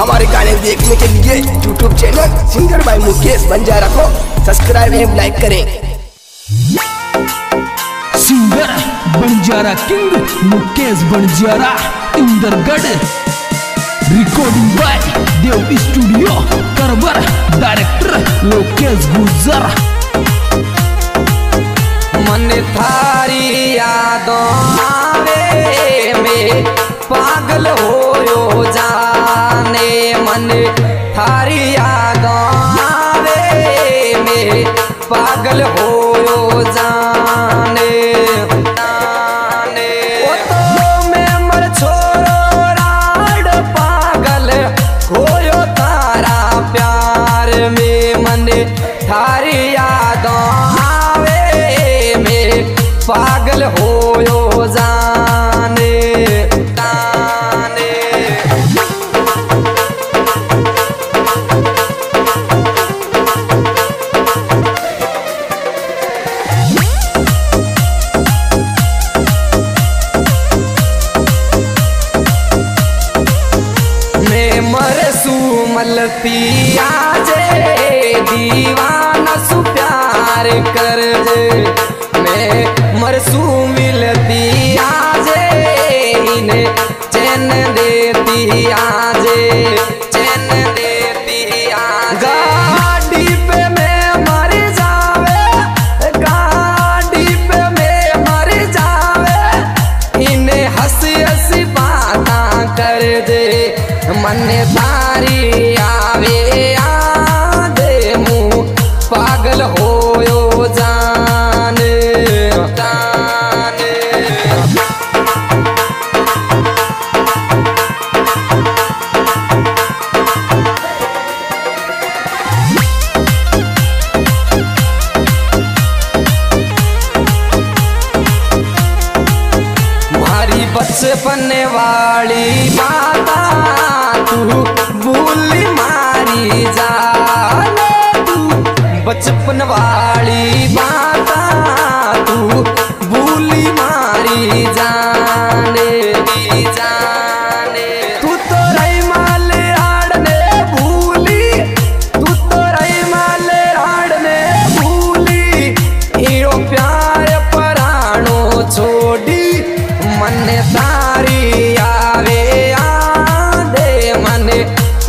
हमारे गाने देखने के लिए YouTube channel singer by Mukesh Banjara को सब्सक्राइब एवं लाइक करें। Singer Banjara king Mukesh Banjara Indergarh. Recording by Dev studio Karwar director Lokesh Gujar मन थारी यादों में पागल हो जाने मन थारी यादों आवे में पागल हो जाने। मैं में थारी यादों आवे में पागल होयो मैं मरसू मारी बचपन वाली माता, तू भूल मारी जा तू। बचपन वाली माता, तू भूल मारी जाने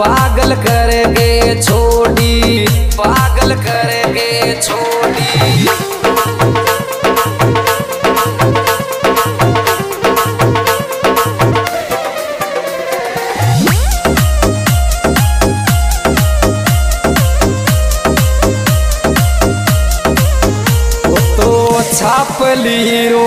पागल करके छोड़ी पागल करके छोड़ी तो छापली रो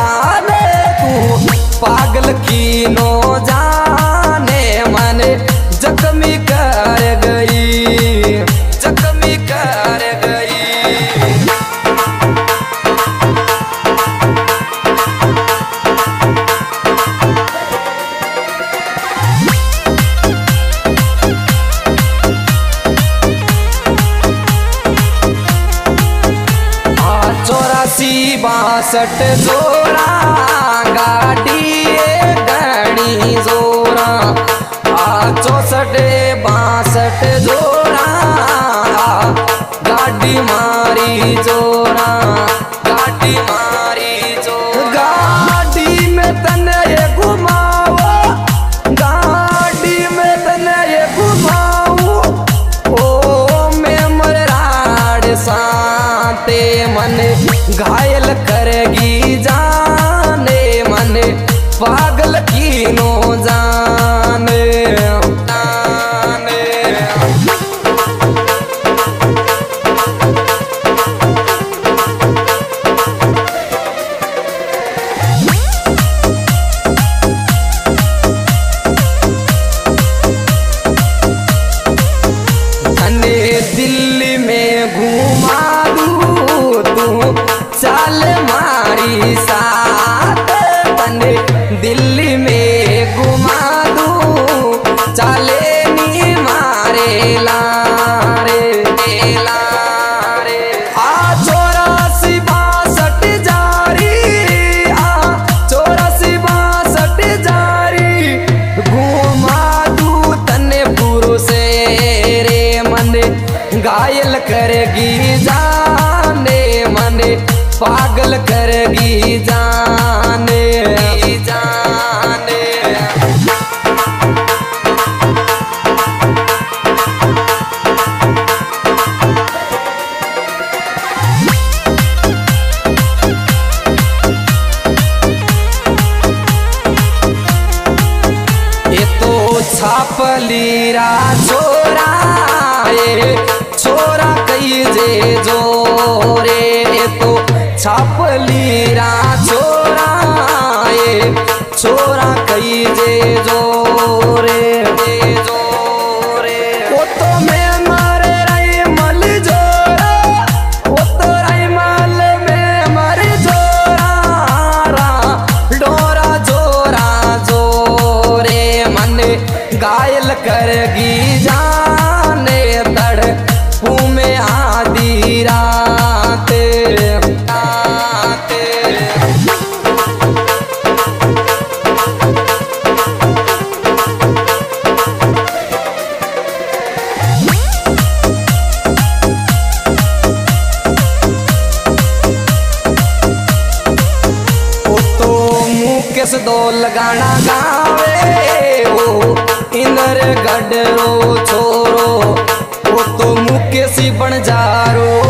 बासठ जोरा गाड़ी गणी जोरा। आ चौसठ बासठ जोरा गाड़ी मारी जोरा। घायल करेगी जाने मने पागल करेगी जाने। जोरे जोरे तो छपली राचो मुकेश दो लगाना गावे हो इंदर गडरो छोरो वो तो मुकेश बन जारो गावे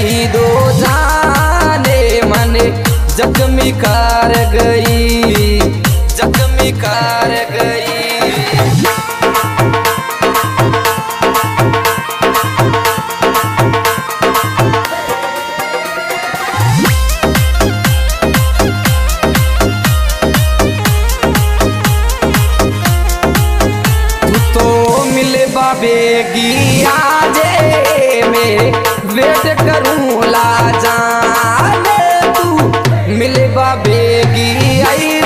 की दो जाने मन जख्मी कार गई जख्मी कर मिले बाबेगी, आई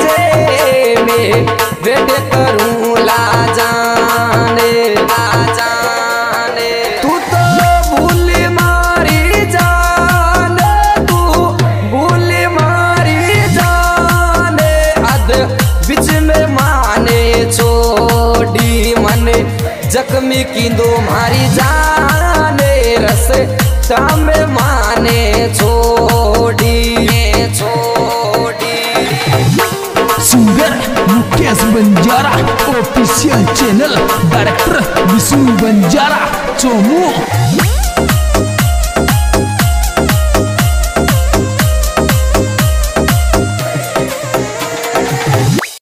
में वेट करूँ ला जाने तू तो भूल मारी जाने, तू जाने। अद माने छोड़ी मने, जख्मी की दो मारी जाने। रस में माने छोड़ी singer Mukesh Banjara official channel director Vishnu Banjara Chomu